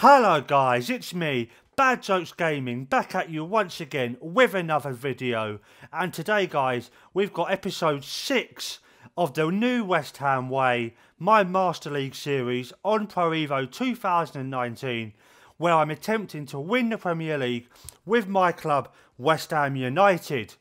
Hello guys, it's me, Bad Jokes Gaming, back at you once again with another video. And today guys, we've got episode 6 of the new West Ham Way, my Master League series on Pro Evo 2019, where I'm attempting to win the Premier League with my club, West Ham United.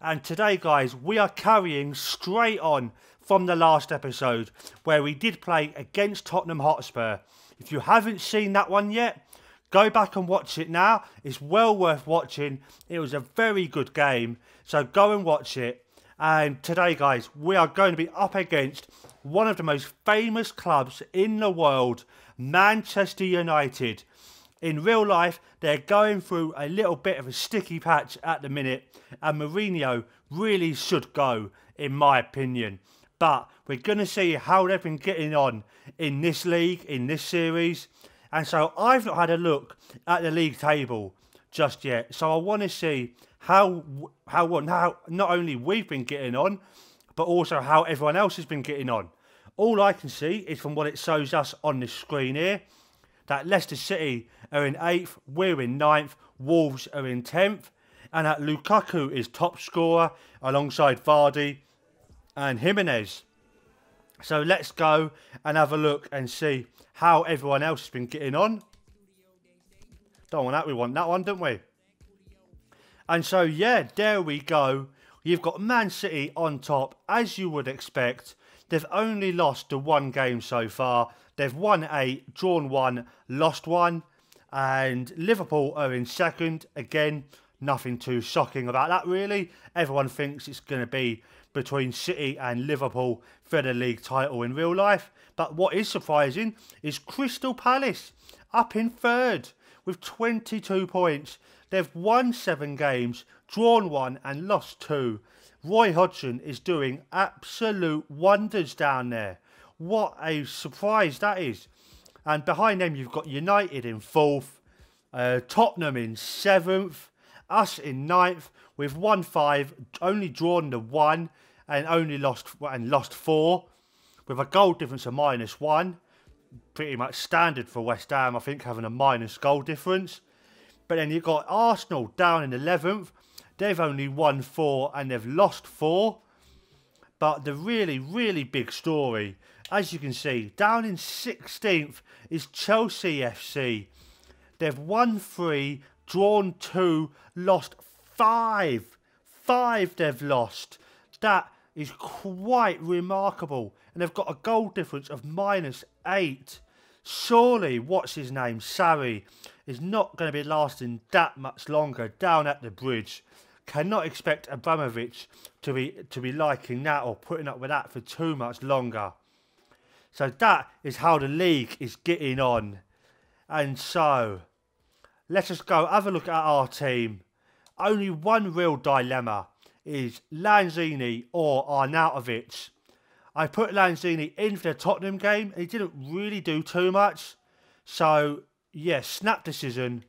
And today guys, we are carrying straight on from the last episode, where we did play against Tottenham Hotspur. If you haven't seen that one yet, go back and watch it now. It's well worth watching. It was a very good game. So go and watch it. And today, guys, we are going to be up against one of the most famous clubs in the world, Manchester United. In real life, they're going through a little bit of a sticky patch at the minute, and Mourinho really should go, in my opinion. But we're going to see how they've been getting on in this league, in this series. And so I've not had a look at the league table just yet. So I want to see how how how not only we've been getting on, but also how everyone else has been getting on. All I can see is from what it shows us on the screen here, that Leicester City are in 8th, we're in ninth, Wolves are in 10th, and that Lukaku is top scorer alongside Vardy and Jimenez. So let's go and have a look and see how everyone else has been getting on. Don't want that, we want that one, don't we? And so, yeah, there we go. You've got Man City on top, as you would expect. They've only lost the one game so far. They've won eight, drawn one, lost one. And Liverpool are in second. Again, nothing too shocking about that, really. Everyone thinks it's going to be between City and Liverpool for the league title in real life. But what is surprising is Crystal Palace up in third with 22 points. They've won seven games, drawn one, and lost two. Roy Hodgson is doing absolute wonders down there. What a surprise that is. And behind them, you've got United in fourth, uh, Tottenham in seventh, us in ninth. with one five, only drawn the one, and only lost and lost four, with a goal difference of minus one. Pretty much standard for West Ham, I think, having a minus goal difference. But then you've got Arsenal down in 11th. They've only won four and they've lost four. But the really, really big story, as you can see, down in 16th is Chelsea FC. They've won three, drawn two, lost five. Five they've lost. That is quite remarkable. And they've got a goal difference of minus eight. Surely, what's his name, Sarri, is not going to be lasting that much longer down at the bridge. Cannot expect Abramovich to be to be liking that or putting up with that for too much longer. So that is how the league is getting on. And so, let us go have a look at our team. Only one real dilemma is Lanzini or Arnautovic. I put Lanzini in for the Tottenham game and he didn't really do too much. So, yeah, snap decision.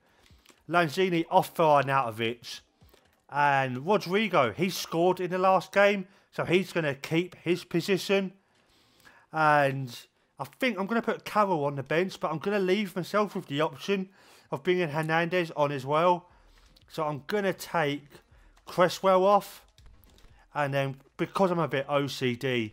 Lanzini off for Arnautovic. And Rodrigo, he scored in the last game. So he's going to keep his position. And I think I'm going to put Carroll on the bench. But I'm going to leave myself with the option of bringing Hernandez on as well. So I'm going to take Cresswell off. And then because I'm a bit OCD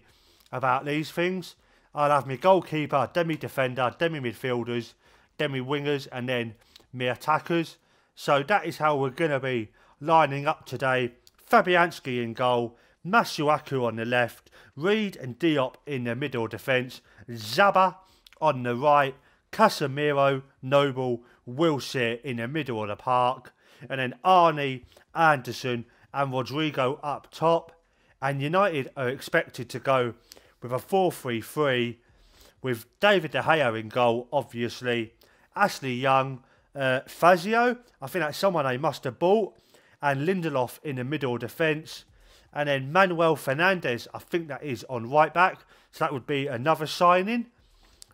about these things, I'll have my goalkeeper, my defender, my midfielders, my wingers, and then my attackers. So that is how we're going to be lining up today. Fabianski in goal, Masuaku on the left, Reid and Diop in the middle defence, Zaba on the right, Casemiro, Noble, Wilshere in the middle of the park, and then Arnie, Anderson, and Rodrigo up top. And United are expected to go with a 4 3 3 with David De Gea in goal, obviously. Ashley Young, uh, Fazio, I think that's someone they must have bought, and Lindelof in the middle defence. And then Manuel Fernandez, I think that is on right back, so that would be another signing.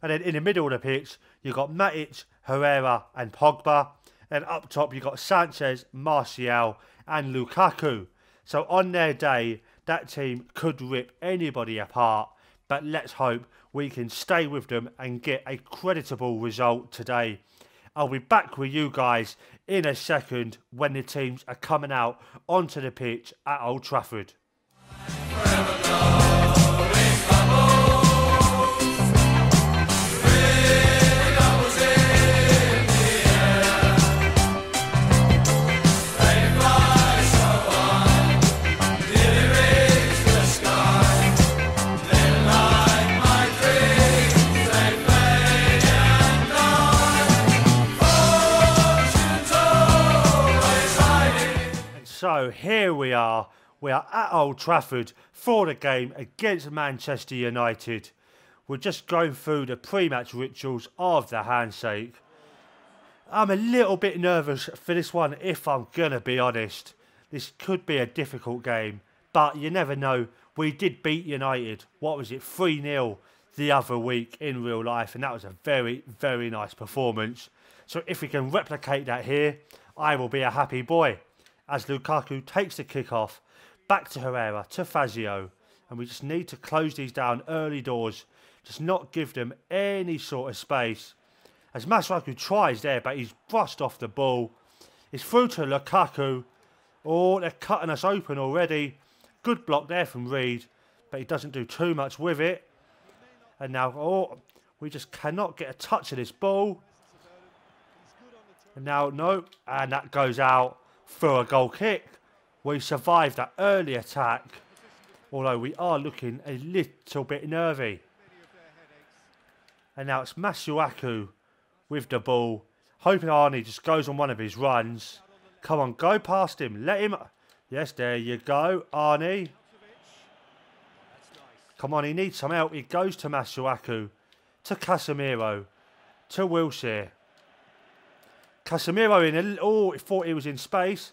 And then in the middle of the pitch, you've got Matic, Herrera, and Pogba. And up top, you've got Sanchez, Martial, and Lukaku. So on their day, that team could rip anybody apart. But let's hope we can stay with them and get a creditable result today. I'll be back with you guys in a second when the teams are coming out onto the pitch at Old Trafford. So here we are. We are at Old Trafford for the game against Manchester United. We're just going through the pre-match rituals of the handshake. I'm a little bit nervous for this one if I'm going to be honest. This could be a difficult game, but you never know. We did beat United, what was it, 3-0 the other week in real life, and that was a very, very nice performance. So if we can replicate that here, I will be a happy boy as Lukaku takes the kick off back to Herrera to Fazio. And we just need to close these down early doors just not give them any sort of space. As Masuaku tries there but he's brushed off the ball. It's through to Lukaku. Oh they're cutting us open already. Good block there from Reid but he doesn't do too much with it. And now oh we just cannot get a touch of this ball. And now no and that goes out for a goal kick. We survived that early attack, although we are looking a little bit nervy. And now it's Masuaku with the ball, hoping Arnie just goes on one of his runs. Come on, go past him. Let him... Yes, there you go, Arnie. Come on, he needs some help. He goes to Masuaku, to Casemiro, to Wilshere. Casemiro in oh, he thought he was in space,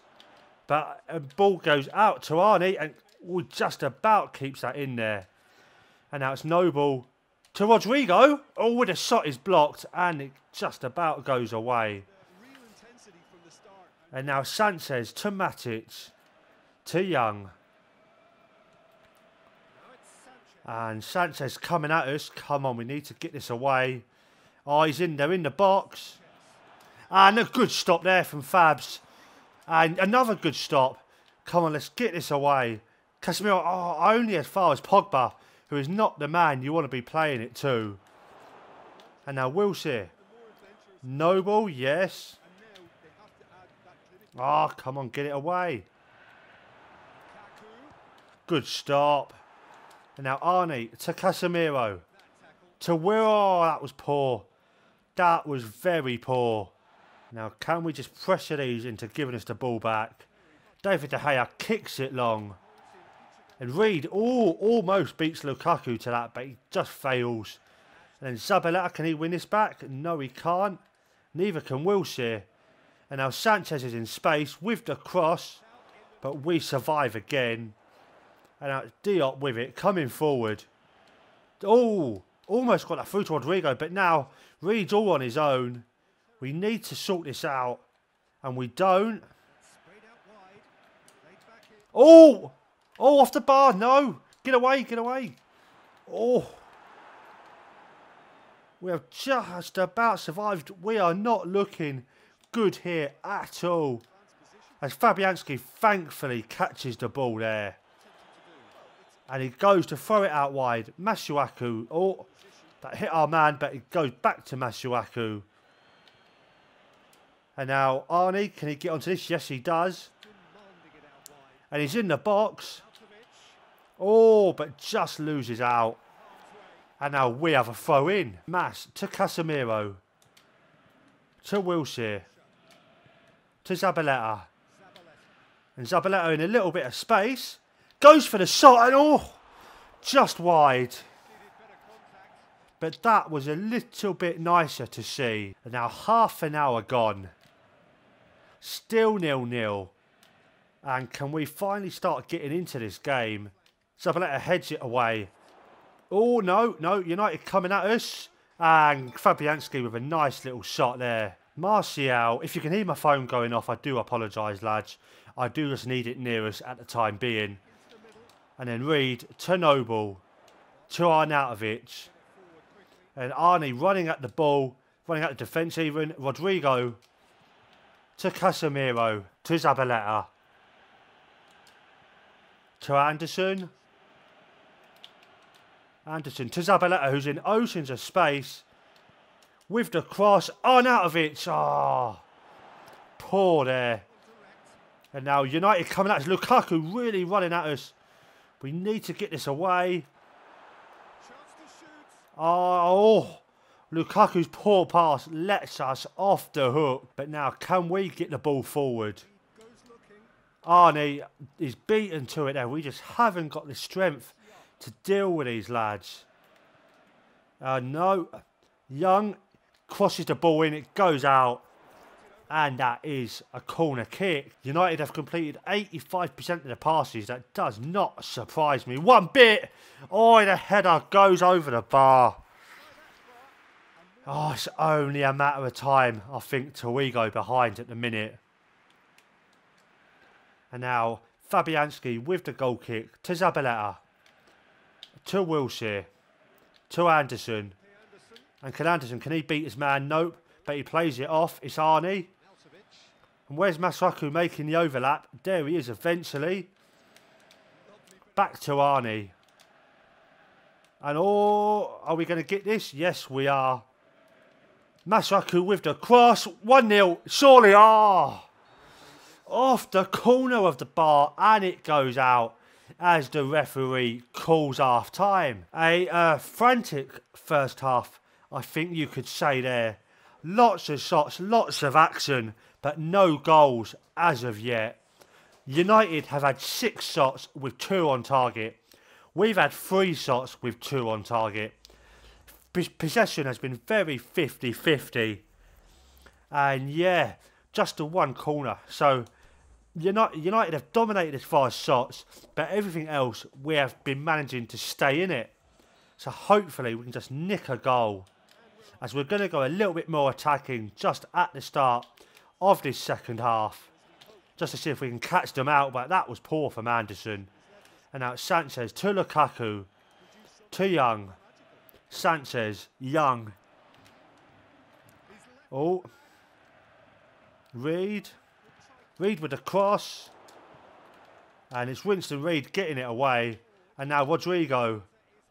but a ball goes out to Arnie and oh, just about keeps that in there. And now it's Noble to Rodrigo. Oh, with a shot is blocked and it just about goes away. And now Sanchez to Matic to Young. And Sanchez coming at us. Come on, we need to get this away. Oh, he's in there in the box. And a good stop there from Fabs. And another good stop. Come on, let's get this away. Casemiro, oh, only as far as Pogba, who is not the man you want to be playing it to. And now Wilshere. Noble, yes. Ah, oh, come on, get it away. Good stop. And now Arnie to Casemiro. To Will. Oh, that was poor. That was very poor. Now, can we just pressure these into giving us the ball back? David De Gea kicks it long. And Reid oh, almost beats Lukaku to that, but he just fails. And then Zabaleta, can he win this back? No, he can't. Neither can Wilshere. And now Sanchez is in space with the cross. But we survive again. And now Diop with it, coming forward. Oh, almost got that through to Rodrigo. But now Reid's all on his own. We need to sort this out. And we don't. Oh! Oh, off the bar. No. Get away. Get away. Oh. We have just about survived. We are not looking good here at all. As Fabianski thankfully catches the ball there. And he goes to throw it out wide. Masuaku. Oh, that hit our man, but it goes back to Masuaku. And now Arnie, can he get onto this? Yes, he does. And he's in the box. Oh, but just loses out. And now we have a throw in. Mass to Casemiro. To Wilshere. To Zabaleta. And Zabaleta in a little bit of space. Goes for the shot and oh, just wide. But that was a little bit nicer to see. And now half an hour gone. Still nil-nil. And can we finally start getting into this game? Zabaleta heads it hedge it away. Oh, no, no. United coming at us. And Fabianski with a nice little shot there. Martial, if you can hear my phone going off, I do apologise, lads. I do just need it near us at the time being. And then Reid to Noble, to Arnautovic. And Arnie running at the ball. running at the defence even. Rodrigo to Casemiro to Zabaleta to Anderson. Anderson to Zabaleta, who's in oceans of space. With the cross on out of it. Ah, oh, poor there. And now United coming at us. Lukaku really running at us. We need to get this away. Oh, Lukaku's poor pass lets us off the hook. But now, can we get the ball forward? Arnie is beaten to it there. We just haven't got the strength to deal with these lads. Uh, no. Young crosses the ball in. It goes out. And that is a corner kick. United have completed 85% of the passes. That does not surprise me one bit. Oh, the header goes over the bar. Oh, it's only a matter of time, I think, till we go behind at the minute. And now Fabianski with the goal kick to Zabaleta, to Wilshere, to Anderson. And can Anderson, can he beat his man? Nope. But he plays it off. It's Arnie. And where's Masuaku making the overlap? There he is eventually. Back to Arnie. And oh, are we going to get this? Yes, we are. Masuaku with the cross. 1-0. Surely, ah. Oh off the corner of the bar and it goes out as the referee calls half time. A uh, frantic first half, I think you could say there. Lots of shots, lots of action, but no goals as of yet. United have had six shots with two on target. We've had three shots with two on target. Possession has been very 50 50. And yeah, just the one corner. So United, United have dominated as far as shots, but everything else we have been managing to stay in it. So hopefully we can just nick a goal. As we're going to go a little bit more attacking just at the start of this second half. Just to see if we can catch them out, but that was poor from Anderson. And now it's Sanchez to Lukaku. To Young. Sanchez, Young. Oh. Reid. Reid with the cross. And it's Winston Reid getting it away. And now Rodrigo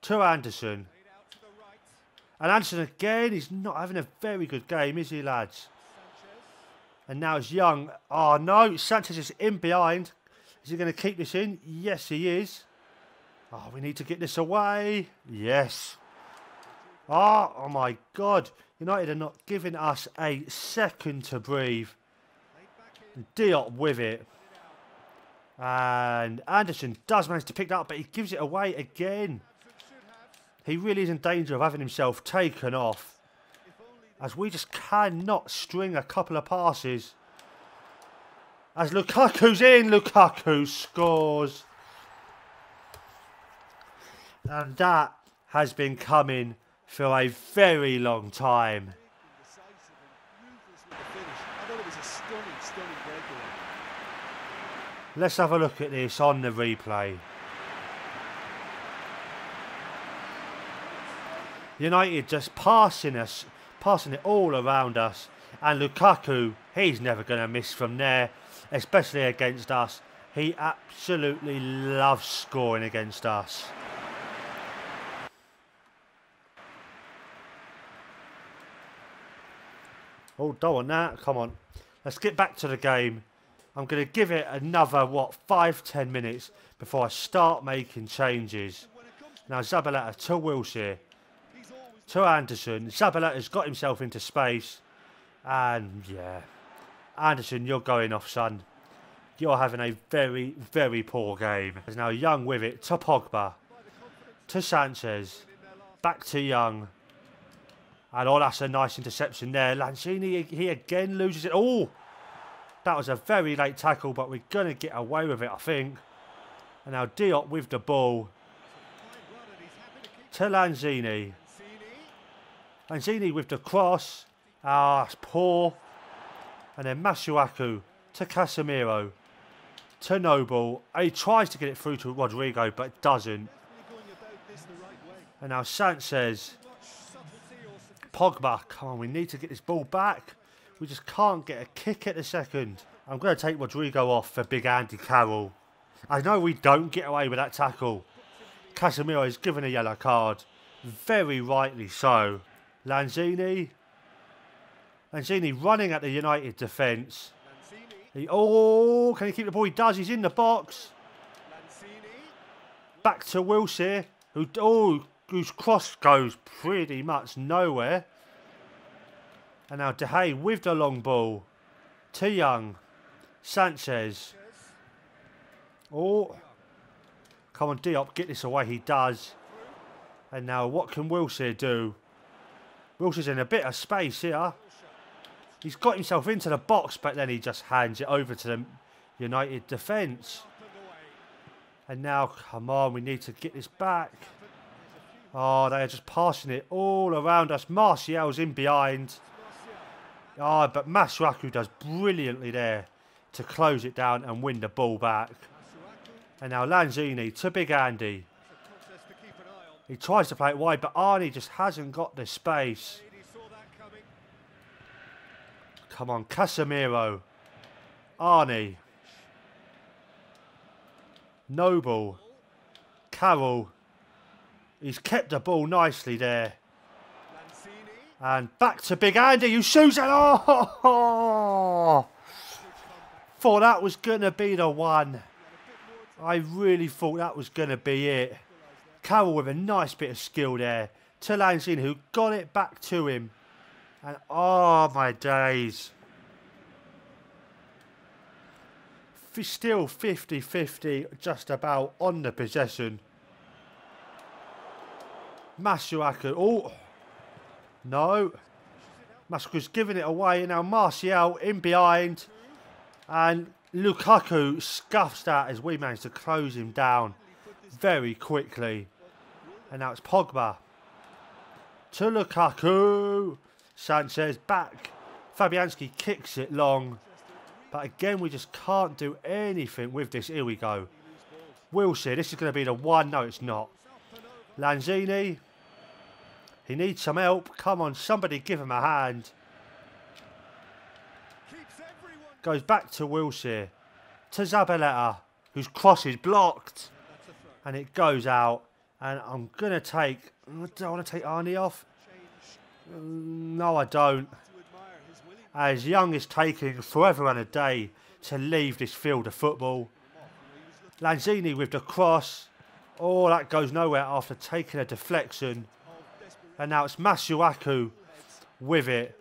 to Anderson. And Anderson again, he's not having a very good game, is he, lads? And now it's Young. Oh, no, Sanchez is in behind. Is he going to keep this in? Yes, he is. Oh, we need to get this away. Yes. Oh, oh my God. United are not giving us a second to breathe. Diop with it. And Anderson does manage to pick that up, but he gives it away again. He really is in danger of having himself taken off. As we just cannot string a couple of passes. As Lukaku's in, Lukaku scores. And that has been coming for a very long time. Let's have a look at this on the replay. United just passing us, passing it all around us. And Lukaku, he's never going to miss from there, especially against us. He absolutely loves scoring against us. Oh, don't want that. Come on. Let's get back to the game. I'm going to give it another, what, five, ten minutes before I start making changes. Now, Zabaleta to Wilshere, to Anderson. Zabaleta's got himself into space. And, yeah, Anderson, you're going off, son. You're having a very, very poor game. There's now Young with it to Pogba, to Sanchez, back to Young. And oh, that's a nice interception there. Lanzini, he again loses it. Oh, that was a very late tackle, but we're going to get away with it, I think. And now Diop with the ball. To Lanzini. Lanzini with the cross. Ah, it's poor. And then Masuaku to Casemiro. To Noble. He tries to get it through to Rodrigo, but doesn't. And now Sanchez Pogba. Come on, we need to get this ball back. We just can't get a kick at the second. I'm going to take Rodrigo off for big Andy Carroll. I know we don't get away with that tackle. Casemiro is given a yellow card. Very rightly so. Lanzini. Lanzini running at the United defence. Oh, can he keep the ball? He does. He's in the box. Back to Wilshere, who oh, whose cross goes pretty much nowhere. And now De Gea with the long ball. To Young. Sanchez. Oh. Come on, Diop, get this away. He does. And now what can Wilshere do? Wilshere's in a bit of space here. He's got himself into the box, but then he just hands it over to the United defence. And now, come on, we need to get this back. Oh, they are just passing it all around us. Martial's in behind. Oh, but Masuaku does brilliantly there to close it down and win the ball back. And now Lanzini to Big Andy. He tries to play it wide, but Arnie just hasn't got the space. Come on, Casemiro. Arnie. Noble. Carroll. He's kept the ball nicely there. And back to Big Andy who shoots it. Oh! Thought that was going to be the one. I really thought that was going to be it. Carroll with a nice bit of skill there. To Lanzini who got it back to him. And oh my days. Still 50-50 just about on the possession. Masuaku. Oh. No. Masuaku's giving it away. Now Martial in behind. And Lukaku scuffs that as we manage to close him down very quickly. And now it's Pogba. To Lukaku. Sanchez back. Fabianski kicks it long. But again, we just can't do anything with this. Here we go. Wilshere, this is going to be the one. No, it's not. Lanzini. He needs some help. Come on, somebody give him a hand. Goes back to Wilshere. To Zabaleta, whose cross is blocked. And it goes out. And I'm going to take... Do I want to take Arnie off? Mm, no, I don't as Young is taking forever and a day to leave this field of football. Lanzini with the cross. Oh, that goes nowhere after taking a deflection. And now it's Masuaku with it.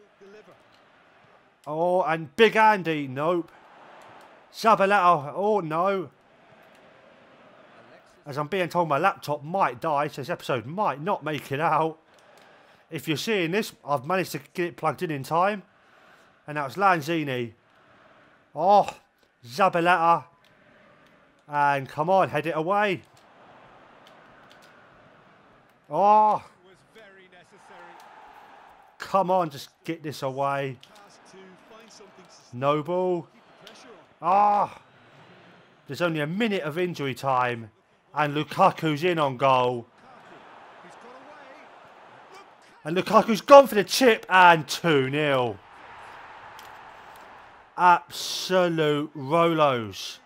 Oh, and Big Andy, nope. Zabaleta, oh no. As I'm being told my laptop might die, so this episode might not make it out. If you're seeing this, I've managed to get it plugged in in time. And now it's Lanzini. Oh, Zabaleta. And come on, head it away. Oh. Come on, just get this away. Noble. Ah. There's only a minute of injury time. And Lukaku's in on goal. And Lukaku's gone for the chip and 2-0 absolute Rolos.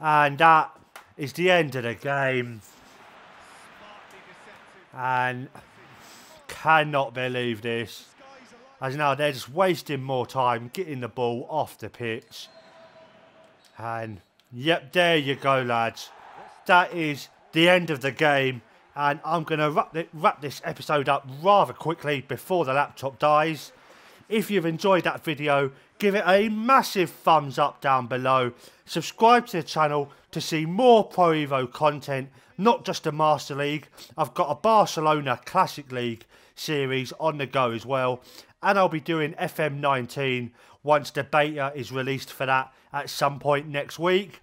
And that is the end of the game. And cannot believe this. As now they're just wasting more time getting the ball off the pitch. And yep, there you go, lads. That is the end of the game. And I'm going to wrap, wrap this episode up rather quickly before the laptop dies. If you've enjoyed that video, give it a massive thumbs up down below. Subscribe to the channel to see more Pro Evo content, not just the Master League. I've got a Barcelona Classic League series on the go as well. And I'll be doing FM19 once the beta is released for that at some point next week.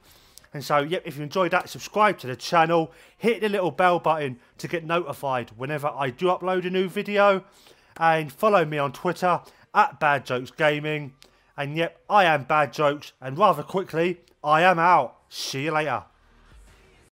And so, yep, if you enjoyed that, subscribe to the channel. Hit the little bell button to get notified whenever I do upload a new video. And follow me on Twitter at Bad Jokes Gaming. And yep, I am Bad Jokes, and rather quickly, I am out. See you later.